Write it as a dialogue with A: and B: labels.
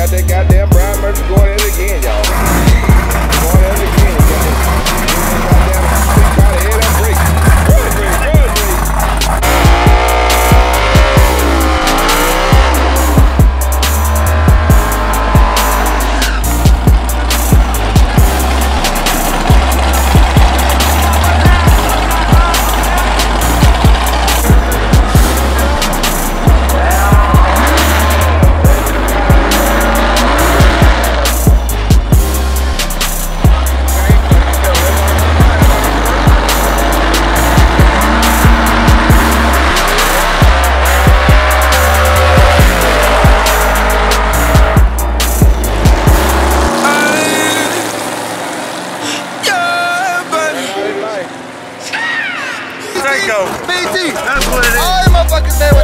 A: got that goddamn Brian going in again, y'all. takeover. BT.
B: That's what it
A: is.